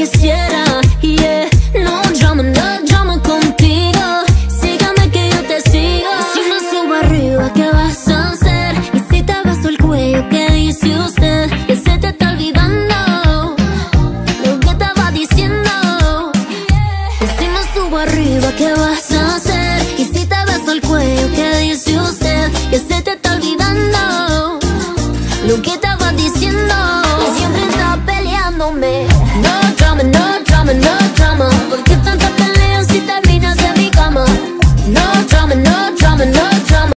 quisiera, yeah No drama, no drama contigo Sígame que yo te sigo Si me subo arriba, ¿qué vas a hacer? Y si te abrazo el cuello, ¿qué dice usted? Que se te está olvidando Lo que estaba diciendo si me subo arriba, ¿qué vas a hacer? Y si te abrazo el cuello, ¿qué dice usted? Que se te está olvidando Lo que estaba diciendo drumming up.